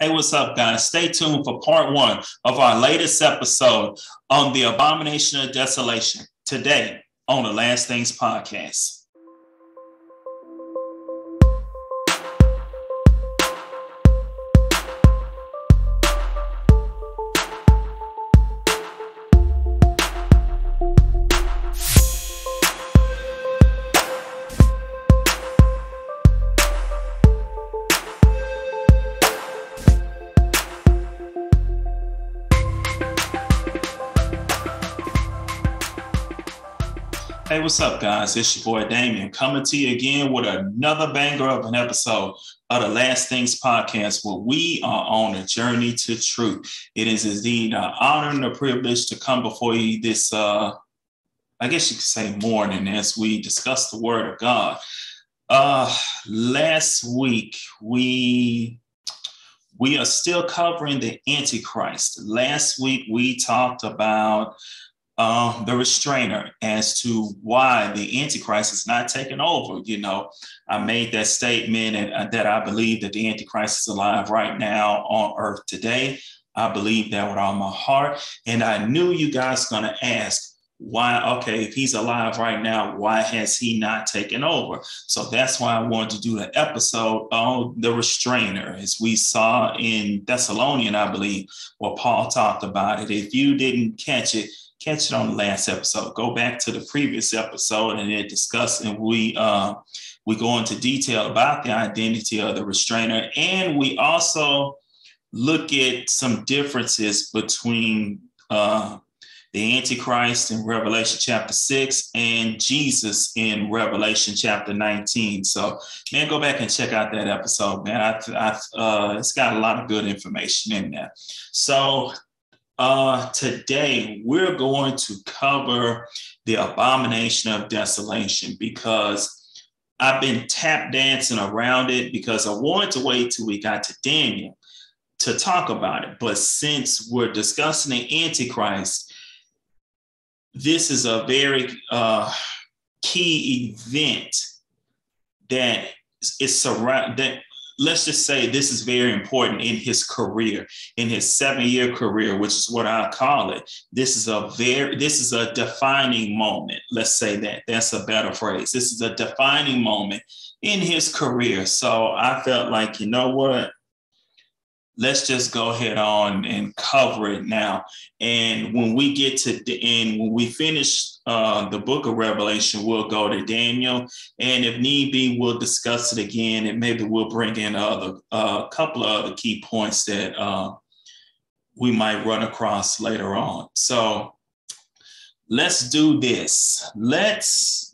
Hey, what's up, guys? Stay tuned for part one of our latest episode on the abomination of desolation today on the Last Things podcast. What's up, guys? It's your boy Damien coming to you again with another banger of an episode of the Last Things podcast, where we are on a journey to truth. It is indeed an honor and a privilege to come before you this, uh, I guess you could say, morning as we discuss the Word of God. Uh, last week we we are still covering the Antichrist. Last week we talked about uh, the restrainer as to why the Antichrist is not taking over. You know, I made that statement and, uh, that I believe that the Antichrist is alive right now on earth today. I believe that with all my heart. And I knew you guys going to ask, why, okay, if he's alive right now, why has he not taken over? So that's why I wanted to do an episode on the restrainer, as we saw in Thessalonian, I believe, where Paul talked about it. If you didn't catch it, catch it on the last episode. Go back to the previous episode and it discuss and we uh, we go into detail about the identity of the restrainer, and we also look at some differences between uh, the Antichrist in Revelation chapter 6 and Jesus in Revelation chapter 19. So, man, go back and check out that episode, man. I, I, uh, it's got a lot of good information in there. So, uh, today, we're going to cover the abomination of desolation because I've been tap dancing around it because I wanted to wait till we got to Daniel to talk about it. But since we're discussing the Antichrist, this is a very uh, key event that is surround that let's just say this is very important in his career, in his seven year career, which is what I call it. This is a very, this is a defining moment. Let's say that. That's a better phrase. This is a defining moment in his career. So I felt like, you know what? Let's just go ahead on and cover it now. And when we get to the end, when we finish uh, the book of Revelation, we'll go to Daniel. And if need be, we'll discuss it again. And maybe we'll bring in a uh, couple of other key points that uh, we might run across later on. So let's do this. Let's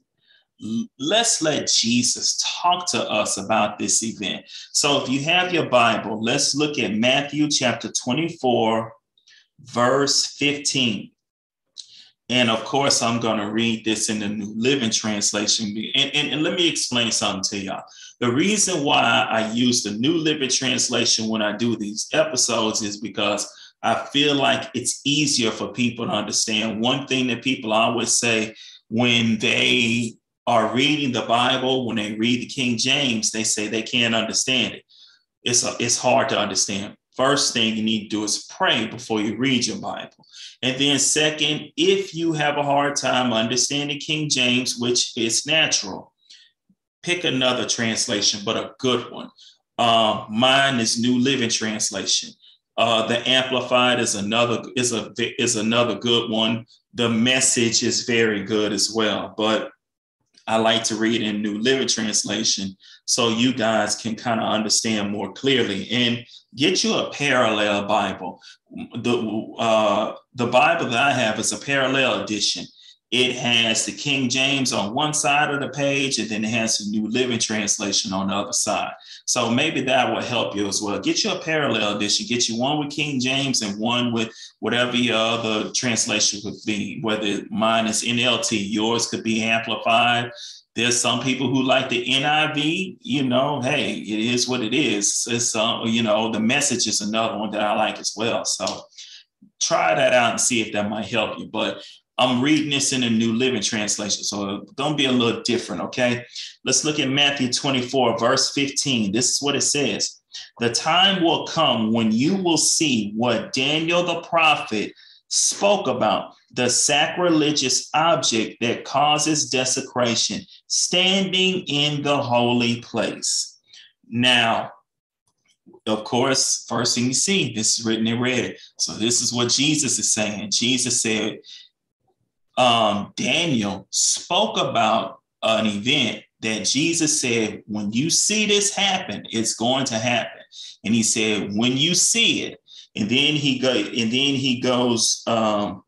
let's let Jesus talk to us about this event. So if you have your Bible, let's look at Matthew chapter 24, verse 15. And of course, I'm going to read this in the New Living Translation. And, and, and, let me explain something to y'all. The reason why I use the New Living Translation when I do these episodes is because I feel like it's easier for people to understand. One thing that people always say when they are reading the Bible, when they read the King James, they say they can't understand it. It's, a, it's hard to understand. First thing you need to do is pray before you read your Bible. And then, second, if you have a hard time understanding King James, which is natural, pick another translation, but a good one. Uh, mine is New Living Translation. Uh, the Amplified is another is a is another good one. The message is very good as well. But I like to read in New Living Translation so you guys can kind of understand more clearly and get you a parallel Bible. The, uh, the Bible that I have is a parallel edition. It has the King James on one side of the page, and then it has the New Living Translation on the other side. So maybe that will help you as well. Get you a parallel edition. Get you one with King James and one with whatever your other translation would be. Whether mine is NLT, yours could be amplified. There's some people who like the NIV. You know, hey, it is what it is. It's uh, you know, the message is another one that I like as well. So try that out and see if that might help you. But I'm reading this in a New Living Translation, so don't be a little different, okay? Let's look at Matthew 24, verse 15. This is what it says The time will come when you will see what Daniel the prophet spoke about the sacrilegious object that causes desecration standing in the holy place. Now, of course, first thing you see, this is written in red. So this is what Jesus is saying. Jesus said, um, Daniel spoke about an event that Jesus said, when you see this happen, it's going to happen. And he said, when you see it, and then he go, and then he goes, um,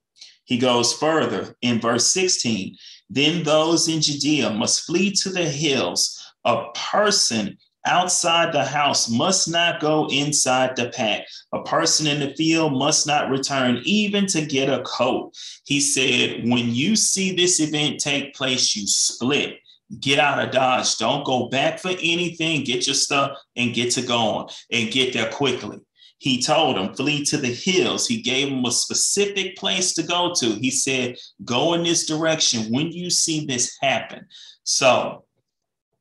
he goes further in verse 16. Then those in Judea must flee to the hills. A person outside the house must not go inside the pack. A person in the field must not return even to get a coat. He said, when you see this event take place, you split. Get out of Dodge. Don't go back for anything. Get your stuff and get to going and get there quickly. He told them, flee to the hills. He gave them a specific place to go to. He said, go in this direction when you see this happen. So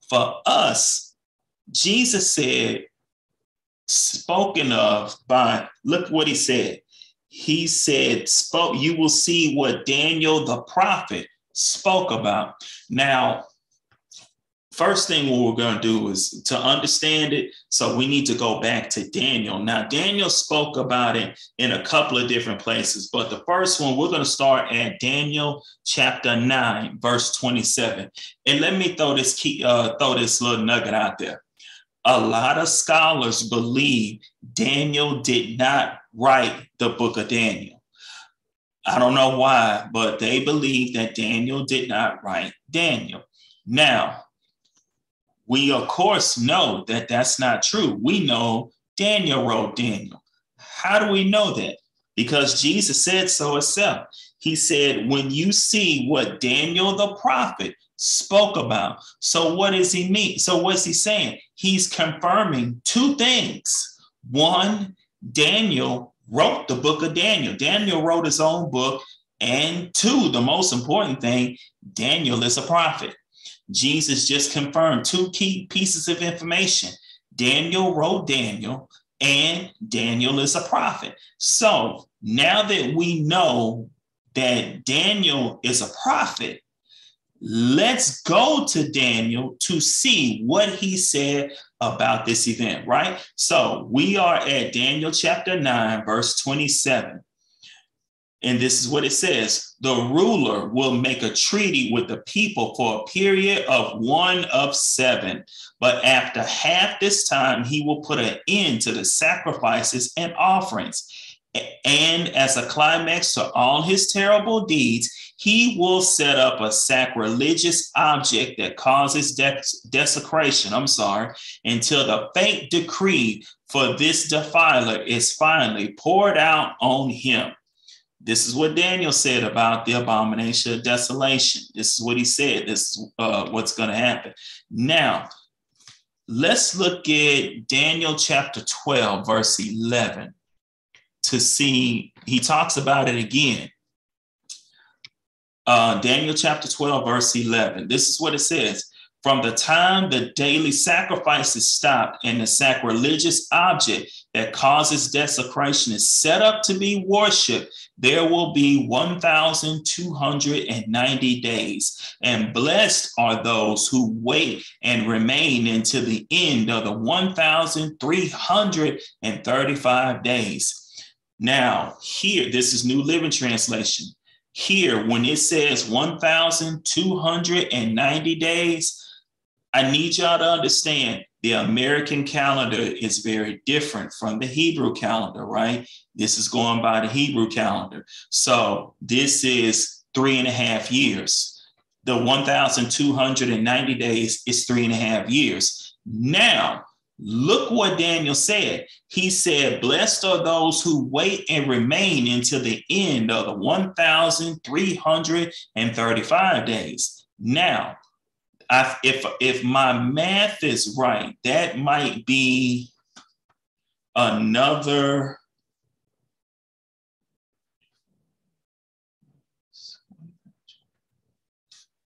for us, Jesus said, spoken of by, look what he said. He said, spoke, you will see what Daniel the prophet spoke about. Now, first thing what we're going to do is to understand it so we need to go back to daniel now daniel spoke about it in a couple of different places but the first one we're going to start at daniel chapter 9 verse 27 and let me throw this key uh, throw this little nugget out there a lot of scholars believe daniel did not write the book of daniel i don't know why but they believe that daniel did not write daniel now we, of course, know that that's not true. We know Daniel wrote Daniel. How do we know that? Because Jesus said so himself. He said, When you see what Daniel the prophet spoke about. So, what does he mean? So, what's he saying? He's confirming two things. One, Daniel wrote the book of Daniel. Daniel wrote his own book. And two, the most important thing, Daniel is a prophet. Jesus just confirmed two key pieces of information. Daniel wrote Daniel, and Daniel is a prophet. So now that we know that Daniel is a prophet, let's go to Daniel to see what he said about this event, right? So we are at Daniel chapter 9, verse 27. And this is what it says the ruler will make a treaty with the people for a period of one of seven. But after half this time, he will put an end to the sacrifices and offerings. And as a climax to all his terrible deeds, he will set up a sacrilegious object that causes de- desecration. I'm sorry, until the fate decree for this defiler is finally poured out on him. This is what Daniel said about the abomination of desolation. This is what he said. This is uh, what's going to happen. Now, let's look at Daniel chapter 12, verse 11, to see, he talks about it again. Uh, Daniel chapter 12, verse 11. This is what it says. From the time the daily sacrifices stop and the sacrilegious object that causes desecration is set up to be worshiped, there will be 1,290 days. And blessed are those who wait and remain until the end of the 1,335 days. Now, here, this is New Living Translation. Here, when it says 1,290 days, I need y'all to understand the American calendar is very different from the Hebrew calendar, right? This is going by the Hebrew calendar. So this is three and a half years. The 1,290 days is three and a half years. Now, look what Daniel said. He said, Blessed are those who wait and remain until the end of the 1,335 days. Now, I, if if my math is right, that might be another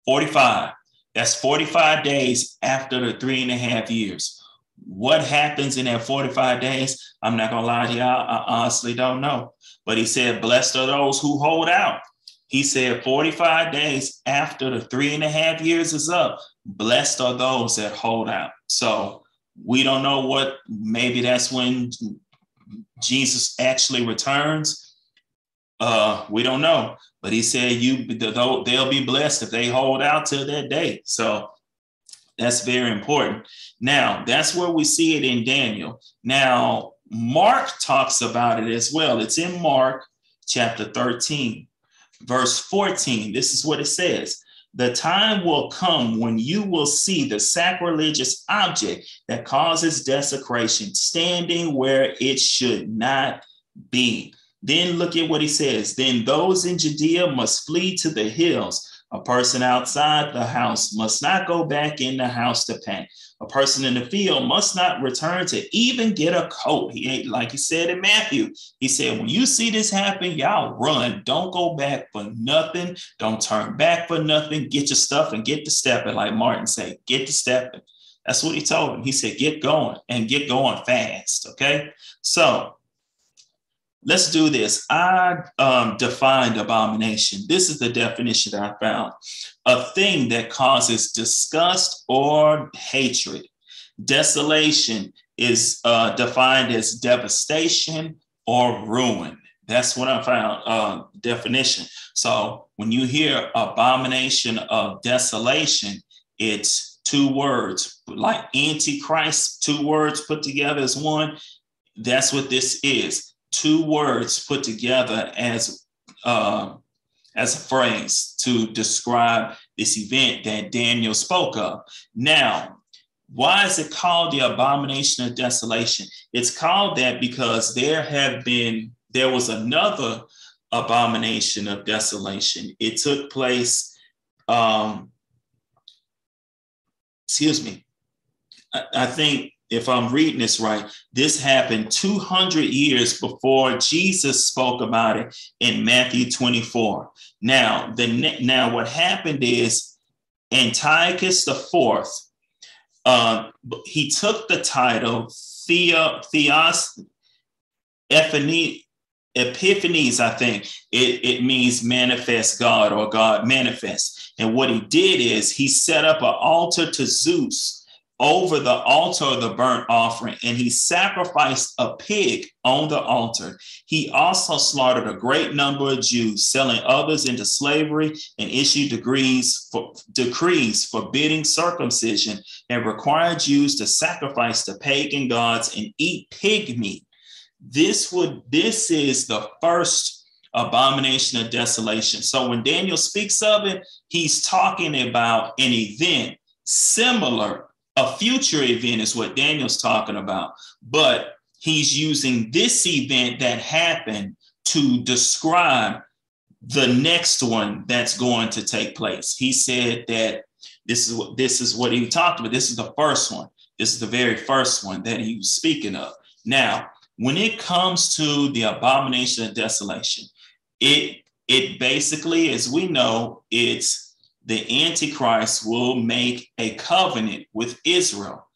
Forty-five. That's forty-five days after the three and a half years. What happens in that 45 days, I'm not going to lie to y'all. I honestly don't know. But he said, Blessed are those who hold out. He said, 45 days after the three and a half years is up, blessed are those that hold out. So we don't know what, maybe that's when Jesus actually returns. Uh, we don't know. But he said, "You, they'll be blessed if they hold out till that day." So that's very important. Now, that's where we see it in Daniel. Now, Mark talks about it as well. It's in Mark chapter 13, verse 14. This is what it says. The time will come when you will see the sacrilegious object that causes desecration standing where it should not be. Then look at what he says. Then those in Judea must flee to the hills. A person outside the house must not go back in the house to pack. A person in the field must not return to even get a coat. He ain't like he said in Matthew. He said, when you see this happen, y'all run. Don't go back for nothing. Don't turn back for nothing. Get your stuff and get to stepping, like Martin said. Get to stepping. That's what he told him. He said, get going and get going fast. Okay. So Let's do this. I um, defined abomination. This is the definition that I found a thing that causes disgust or hatred. Desolation is uh, defined as devastation or ruin. That's what I found uh, definition. So when you hear abomination of desolation, it's two words like antichrist, two words put together as one. That's what this is two words put together as uh, as a phrase to describe this event that Daniel spoke of. Now, why is it called the abomination of desolation? It's called that because there have been there was another abomination of desolation. It took place. Um, excuse me. I, I think if I'm reading this right, this happened 200 years before Jesus spoke about it in Matthew 24. Now, the now what happened is Antiochus the Fourth. Uh, he took the title Theo, Theos Epiphanes, I think it, it means manifest God or God manifest. And what he did is he set up an altar to Zeus over the altar of the burnt offering, and he sacrificed a pig on the altar. He also slaughtered a great number of Jews, selling others into slavery, and issued decrees for decrees forbidding circumcision and required Jews to sacrifice to pagan gods and eat pig meat. This would this is the first abomination of desolation. So when Daniel speaks of it, he's talking about an event similar a future event is what Daniel's talking about, but he's using this event that happened to describe the next one that's going to take place. He said that this is what this is what he talked about. This is the first one. This is the very first one that he was speaking of. Now, when it comes to the abomination of desolation, it it basically, as we know, it's the Antichrist will make a covenant with Israel,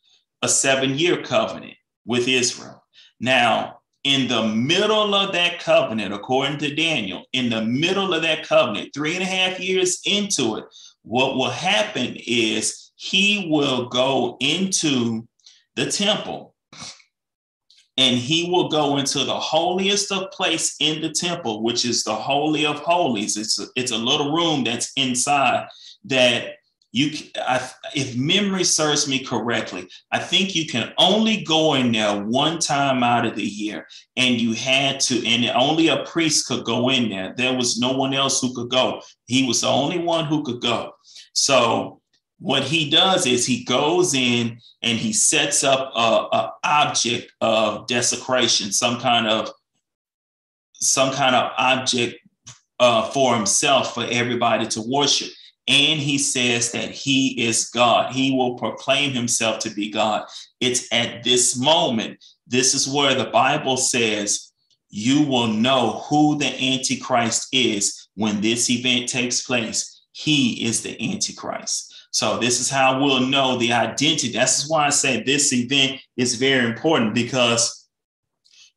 a seven year covenant with Israel. Now, in the middle of that covenant, according to Daniel, in the middle of that covenant, three and a half years into it, what will happen is he will go into the temple and he will go into the holiest of place in the temple, which is the holy of holies. It's a, it's a little room that's inside that you I, if memory serves me correctly i think you can only go in there one time out of the year and you had to and only a priest could go in there. There was no one else who could go. He was the only one who could go. So what he does is he goes in and he sets up a, a object of desecration some kind of some kind of object uh, for himself for everybody to worship and he says that he is God. He will proclaim himself to be God. It's at this moment, this is where the Bible says you will know who the Antichrist is when this event takes place. He is the Antichrist. So this is how we'll know the identity. That's why I say this event is very important because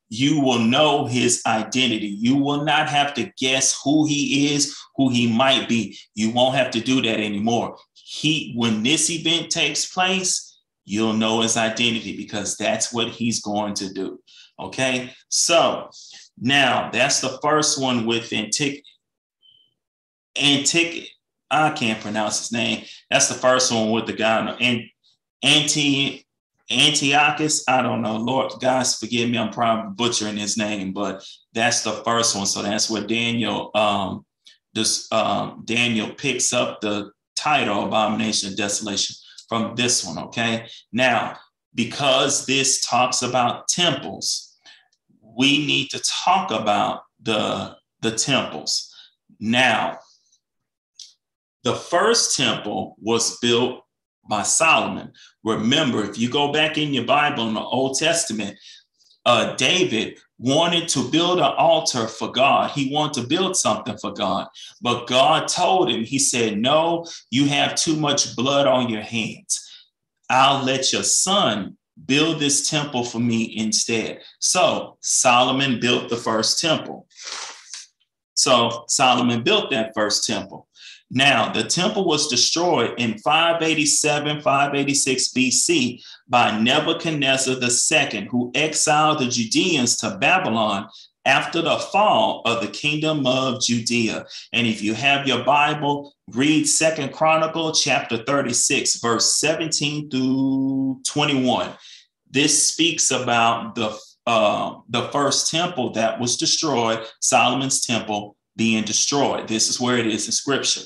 you will know his identity. You will not have to guess who he is, who he might be. You won't have to do that anymore. He when this event takes place, you'll know his identity because that's what he's going to do. Okay? So, now that's the first one with Antic Antic I can't pronounce his name. That's the first one with the guy and Anti Antiochus. I don't know. Lord, guys, forgive me. I'm probably butchering his name, but that's the first one. So that's where Daniel, um, this um, Daniel picks up the title Abomination of Desolation from this one. Okay. Now, because this talks about temples, we need to talk about the the temples. Now, the first temple was built by Solomon. Remember, if you go back in your Bible in the Old Testament, uh, David wanted to build an altar for God. He wanted to build something for God. But God told him, He said, No, you have too much blood on your hands. I'll let your son build this temple for me instead. So Solomon built the first temple. So Solomon built that first temple. Now, the temple was destroyed in 587, 586 BC by Nebuchadnezzar II, who exiled the Judeans to Babylon after the fall of the kingdom of Judea. And if you have your Bible, read Second Chronicle chapter 36, verse 17 through 21. This speaks about the uh, the first temple that was destroyed, Solomon's temple being destroyed. This is where it is in scripture.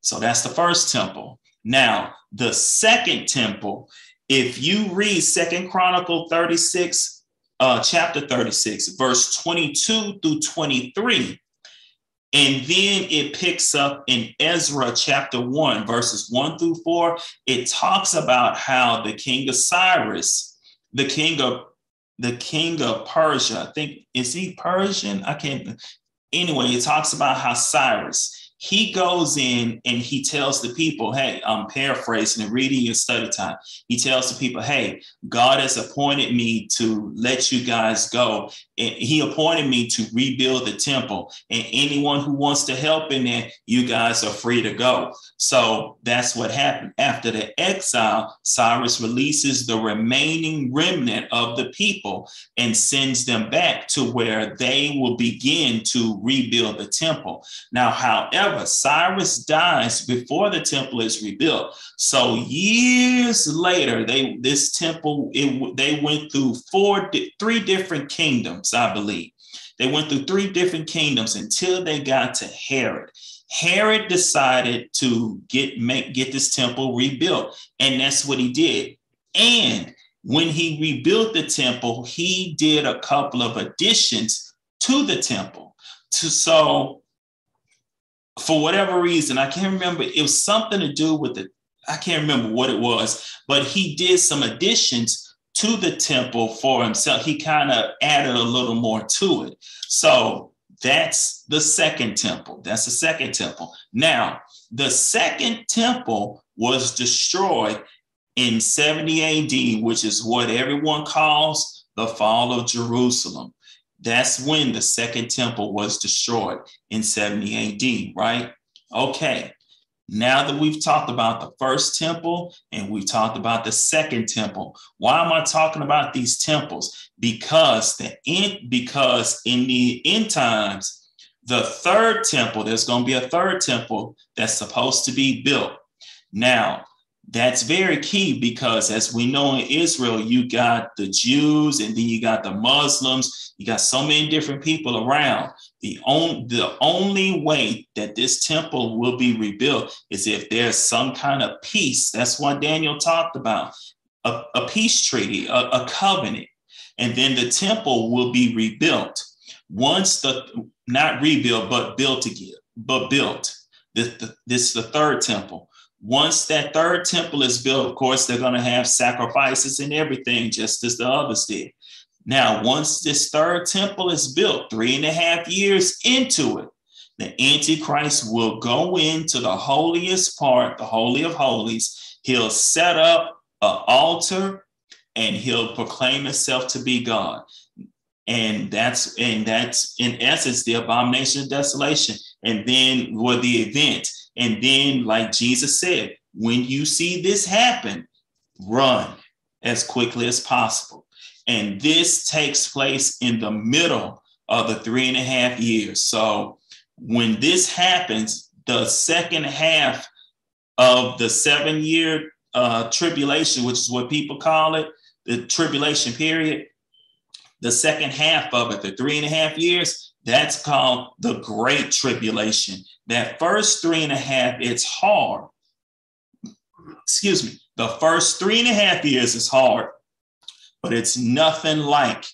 So that's the first temple. Now, the second temple, if you read Second Chronicle 36, uh, chapter 36, verse 22 through 23, and then it picks up in Ezra chapter 1, verses 1 through 4. It talks about how the king of Cyrus, the king of the king of Persia, I think is he Persian? I can't anyway, it talks about how Cyrus he goes in and he tells the people, hey, I'm paraphrasing and reading your study time. He tells the people, hey, God has appointed me to let you guys go. And he appointed me to rebuild the temple. And anyone who wants to help in there, you guys are free to go. So that's what happened. After the exile, Cyrus releases the remaining remnant of the people and sends them back to where they will begin to rebuild the temple. Now, however, However, Cyrus dies before the temple is rebuilt. So years later, they this temple it, they went through four three different kingdoms, I believe. They went through three different kingdoms until they got to Herod. Herod decided to get make get this temple rebuilt, and that's what he did. And when he rebuilt the temple, he did a couple of additions to the temple. To so for whatever reason, I can't remember. It was something to do with the, I can't remember what it was, but he did some additions to the temple for himself. He kind of added a little more to it. So that's the second temple. That's the second temple. Now, the second temple was destroyed in 70 AD, which is what everyone calls the fall of Jerusalem. That's when the second temple was destroyed in 70 AD, right? Okay. Now that we've talked about the first temple and we've talked about the second temple, why am I talking about these temples? Because the in, because in the end times, the third temple, there's going to be a third temple that's supposed to be built. Now, that's very key because as we know in Israel, you got the Jews and then you got the Muslims, you got so many different people around. The, on, the only way that this temple will be rebuilt is if there's some kind of peace. That's what Daniel talked about a, a peace treaty, a, a covenant. And then the temple will be rebuilt. Once the, not rebuilt, but built again, but built. This, this is the third temple once that third temple is built, of course, they're going to have sacrifices and everything, just as the others did. Now, once this third temple is built, three and a half years into it, The Antichrist will go into the holiest part, the Holy of Holies. He'll set up an altar and he'll proclaim himself to be God. And that's and that's in essence the abomination of desolation. And then with the event. And then, like Jesus said, when you see this happen, run as quickly as possible. And this takes place in the middle of the three and a half years. So when this happens, the second half of the seven year uh, tribulation, which is what people call it, the tribulation period, the second half of it, the three and a half years, that's called the Great Tribulation. That first three and a half, it's hard. Excuse me. The first three and a half years is hard, but it's nothing like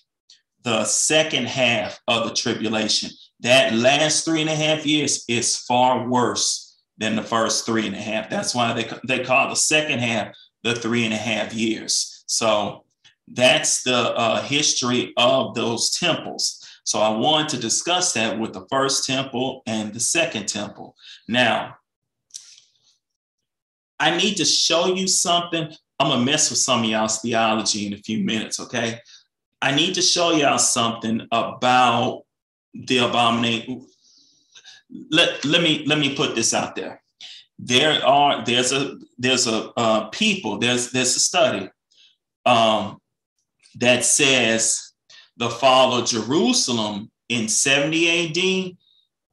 the second half of the tribulation. That last three and a half years is far worse than the first three and a half. That's why they, they call the second half the three and a half years. So that's the uh, history of those temples. So I want to discuss that with the first temple and the second temple. Now, I need to show you something. I'm gonna mess with some of y'all's theology in a few minutes, okay? I need to show y'all something about the abomination. Let, let me let me put this out there. There are there's a there's a uh, people there's there's a study um, that says the fall of Jerusalem in 70 AD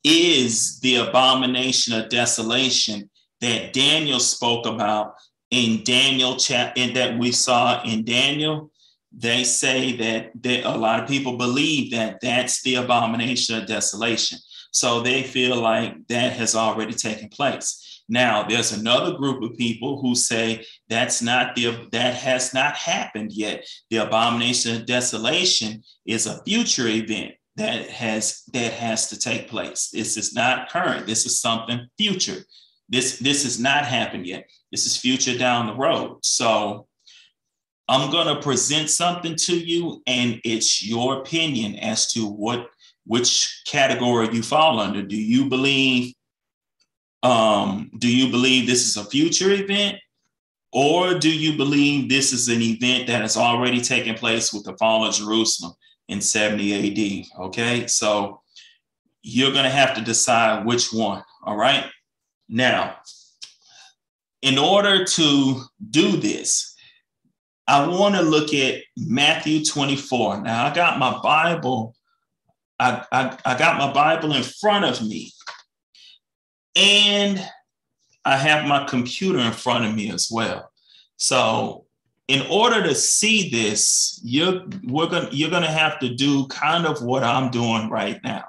is the abomination of desolation that Daniel spoke about in Daniel chapter that we saw in Daniel. They say that they, a lot of people believe that that's the abomination of desolation. So they feel like that has already taken place. Now, there's another group of people who say that's not the that has not happened yet. The abomination of desolation is a future event that has that has to take place. This is not current. This is something future. This this has not happened yet. This is future down the road. So I'm going to present something to you and it's your opinion as to what which category you fall under. Do you believe um, do you believe this is a future event? Or do you believe this is an event that has already taken place with the fall of Jerusalem in 70 AD? Okay, so you're going to have to decide which one. All right. Now, in order to do this, I want to look at Matthew 24. Now, I got my Bible, I, I, I got my Bible in front of me and I have my computer in front of me as well. So in order to see this, you're we're gonna you're gonna have to do kind of what I'm doing right now.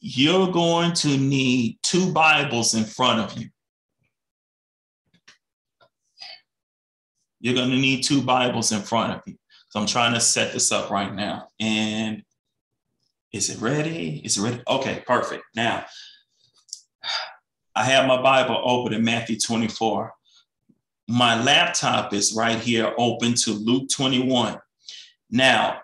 You're going to need two Bibles in front of you. You're going to need two Bibles in front of you. So I'm trying to set this up right now. And is it ready? Is it ready? Okay, perfect. Now I have my Bible open in Matthew 24. My laptop is right here open to Luke 21. Now,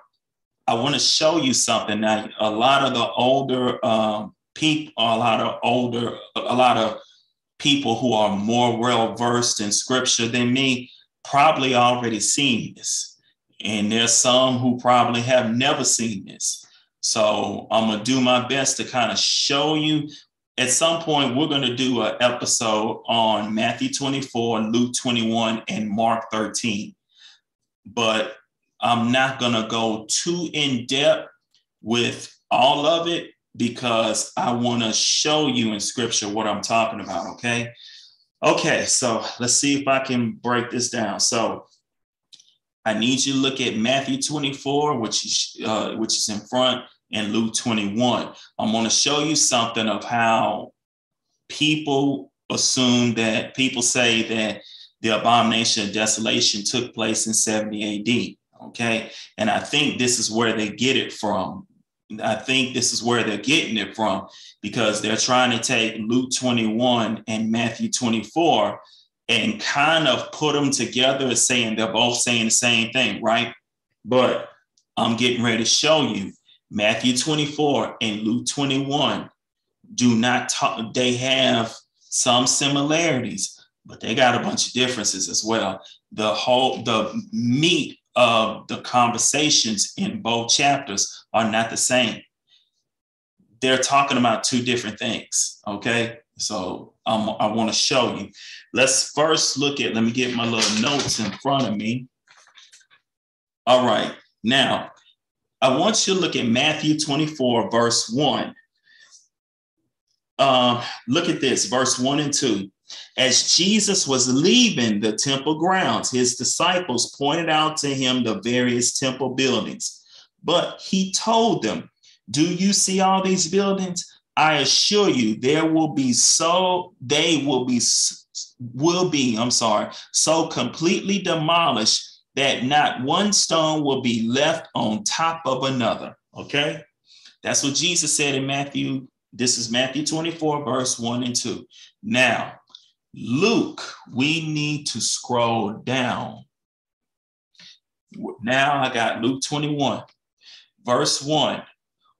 I want to show you something. Now, a lot of the older um, people, a lot of older, a lot of people who are more well versed in scripture than me probably already seen this. And there's some who probably have never seen this. So I'm going to do my best to kind of show you at some point we're going to do an episode on Matthew 24, Luke 21, and Mark 13. But I'm not going to go too in depth with all of it because I want to show you in scripture what I'm talking about. Okay. Okay. So let's see if I can break this down. So I need you to look at Matthew 24, which is, uh, which is in front in Luke 21. I'm going to show you something of how people assume that people say that the abomination of desolation took place in 70 AD. Okay. And I think this is where they get it from. I think this is where they're getting it from because they're trying to take Luke 21 and Matthew 24 and kind of put them together saying they're both saying the same thing, right? But I'm getting ready to show you Matthew 24 and Luke 21, do not talk, they have some similarities, but they got a bunch of differences as well. The whole, the meat of the conversations in both chapters are not the same. They're talking about two different things. Okay. So um, I want to show you. Let's first look at, let me get my little notes in front of me. All right. Now, I want you to look at Matthew 24, verse 1. Uh, look at this, verse 1 and 2. As Jesus was leaving the temple grounds, his disciples pointed out to him the various temple buildings. But he told them, Do you see all these buildings? I assure you, there will be so, they will be, will be, I'm sorry, so completely demolished that not one stone will be left on top of another. Okay. That's what Jesus said in Matthew. This is Matthew 24, verse 1 and 2. Now, Luke, we need to scroll down. Now I got Luke 21, verse 1.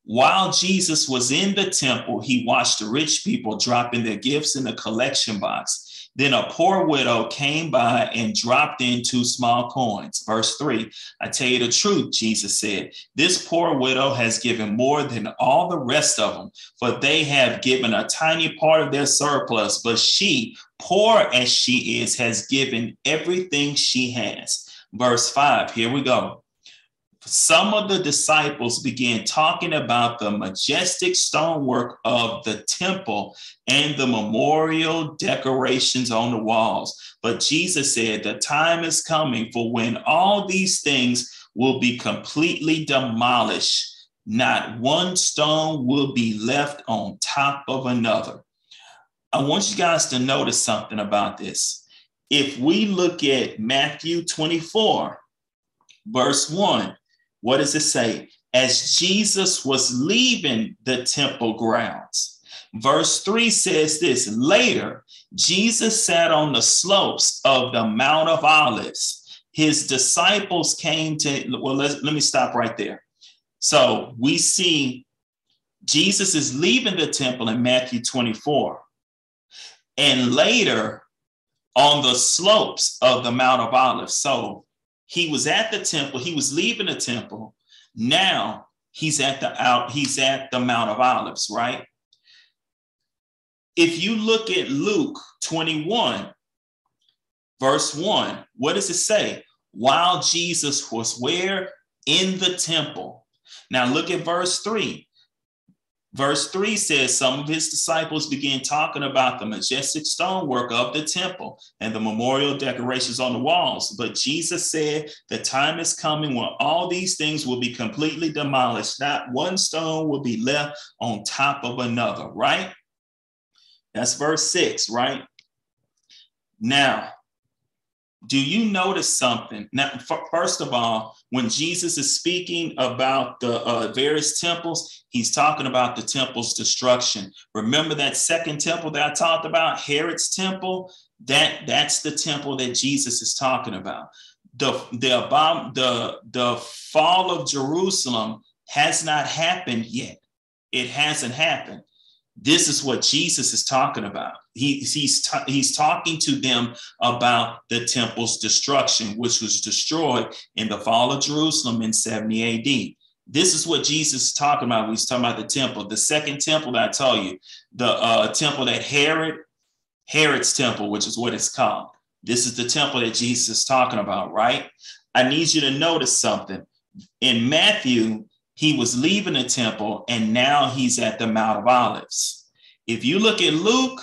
While Jesus was in the temple, he watched the rich people dropping their gifts in the collection box. Then a poor widow came by and dropped in two small coins. Verse 3 I tell you the truth, Jesus said, this poor widow has given more than all the rest of them, for they have given a tiny part of their surplus. But she, poor as she is, has given everything she has. Verse 5 Here we go some of the disciples began talking about the majestic stonework of the temple and the memorial decorations on the walls. But Jesus said, The time is coming for when all these things will be completely demolished. Not one stone will be left on top of another. I want you guys to notice something about this. If we look at Matthew 24, verse 1, what does it say? As Jesus was leaving the temple grounds. Verse 3 says this later, Jesus sat on the slopes of the Mount of Olives. His disciples came to, well, let, me stop right there. So we see Jesus is leaving the temple in Matthew 24. And later on the slopes of the Mount of Olives. So he was at the temple, he was leaving the temple. Now he's at the out, he's at the Mount of Olives, right? If you look at Luke 21, verse 1, what does it say? While Jesus was where? In the temple. Now look at verse 3. Verse 3 says some of his disciples began talking about the majestic stonework of the temple and the memorial decorations on the walls. But Jesus said, The time is coming when all these things will be completely demolished. Not one stone will be left on top of another, right? That's verse 6, right? Now, do you notice something? Now, first of all, when Jesus is speaking about the uh, various temples, he's talking about the temple's destruction. Remember that second temple that I talked about, Herod's temple? That that's the temple that Jesus is talking about. The the about the the fall of Jerusalem has not happened yet. It hasn't happened. This is what Jesus is talking about. He, he's, ta- he's talking to them about the temple's destruction, which was destroyed in the fall of Jerusalem in 70 AD. This is what Jesus is talking about. He's talking about the temple. The second temple that I tell you, the uh, temple that Herod, Herod's temple, which is what it's called. This is the temple that Jesus is talking about, right? I need you to notice something. In Matthew, he was leaving the temple and now he's at the Mount of Olives. If you look at Luke,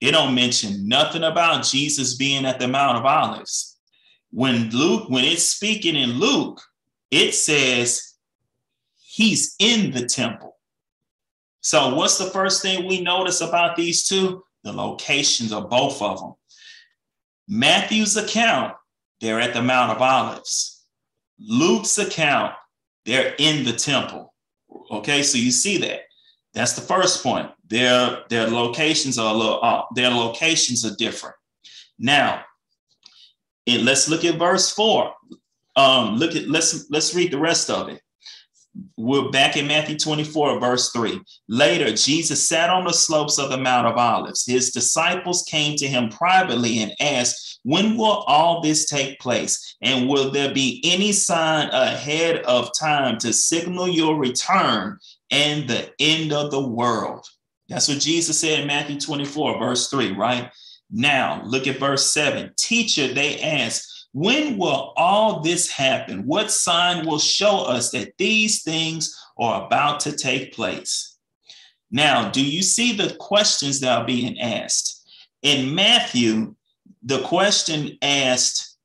it don't mention nothing about Jesus being at the Mount of Olives. When Luke, when it's speaking in Luke, it says he's in the temple. So what's the first thing we notice about these two? The locations of both of them. Matthew's account, they're at the Mount of Olives. Luke's account, they're in the temple. Okay, so you see that. That's the first point. Their their locations are a little uh, their locations are different. Now, and let's look at verse four. Um, look at let's let's read the rest of it. we're back in Matthew 24, verse 3. Later, Jesus sat on the slopes of the Mount of Olives. His disciples came to him privately and asked, When will all this take place? And will there be any sign ahead of time to signal your return and the end of the world? That's what Jesus said in Matthew 24, verse 3, right? Now, look at verse 7. Teacher, they asked, when will all this happen? What sign will show us that these things are about to take place? Now, do you see the questions that are being asked? In Matthew, the question asked,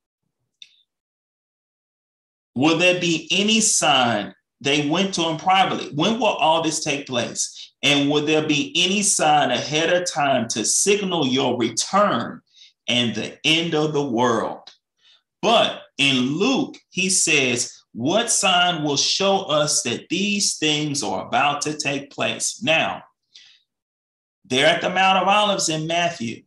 Will there be any sign? They went to him privately. When will all this take place? And will there be any sign ahead of time to signal your return and the end of the world? But in Luke, he says, What sign will show us that these things are about to take place? Now, they're at the Mount of Olives in Matthew.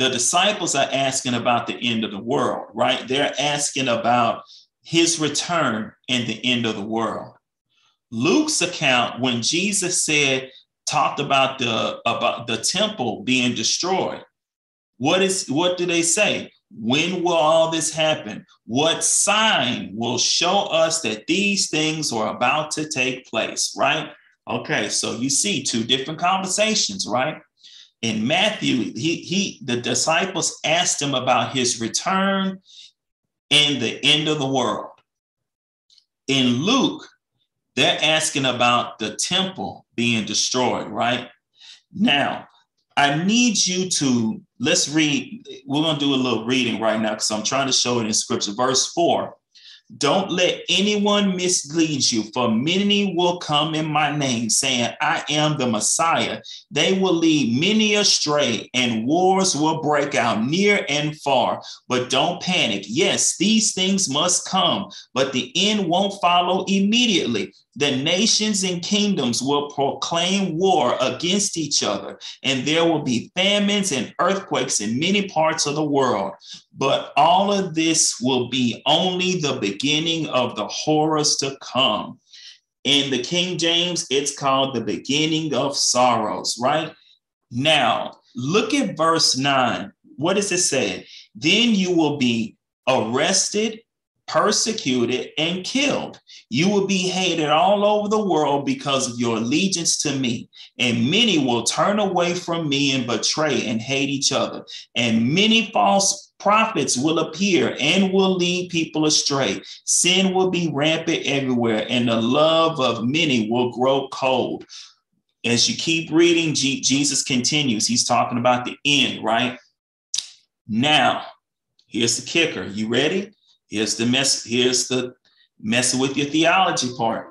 The disciples are asking about the end of the world, right? They're asking about his return and the end of the world. Luke's account, when Jesus said, talked about the about the temple being destroyed, what is what do they say? When will all this happen? What sign will show us that these things are about to take place, right? Okay, so you see two different conversations, right? In Matthew, he, he the disciples asked him about his return and the end of the world. In Luke, they're asking about the temple being destroyed, right? Now, I need you to let's read. We're going to do a little reading right now because I'm trying to show it in scripture. Verse 4 Don't let anyone mislead you, for many will come in my name, saying, I am the Messiah. They will lead many astray, and wars will break out near and far. But don't panic. Yes, these things must come, but the end won't follow immediately. The nations and kingdoms will proclaim war against each other, and there will be famines and earthquakes in many parts of the world. But all of this will be only the beginning of the horrors to come. In the King James, it's called the beginning of sorrows, right? Now, look at verse 9. What does it say? Then you will be arrested persecuted, and killed. You will be hated all over the world because of your allegiance to me. And many will turn away from me and betray and hate each other. And many false prophets will appear and will lead people astray. Sin will be rampant everywhere, and the love of many will grow cold. As you keep reading, Jesus continues. He's talking about the end, right? Now, here's the kicker. You ready? Here's the mess. Here's the messing with your theology part.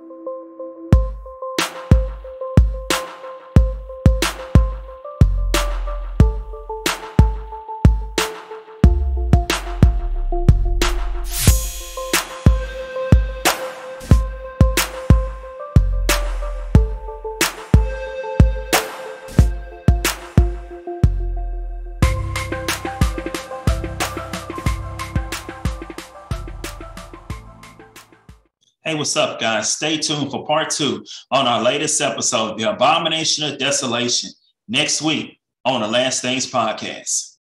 What's up, guys? Stay tuned for part two on our latest episode, The Abomination of Desolation, next week on the Last Things Podcast.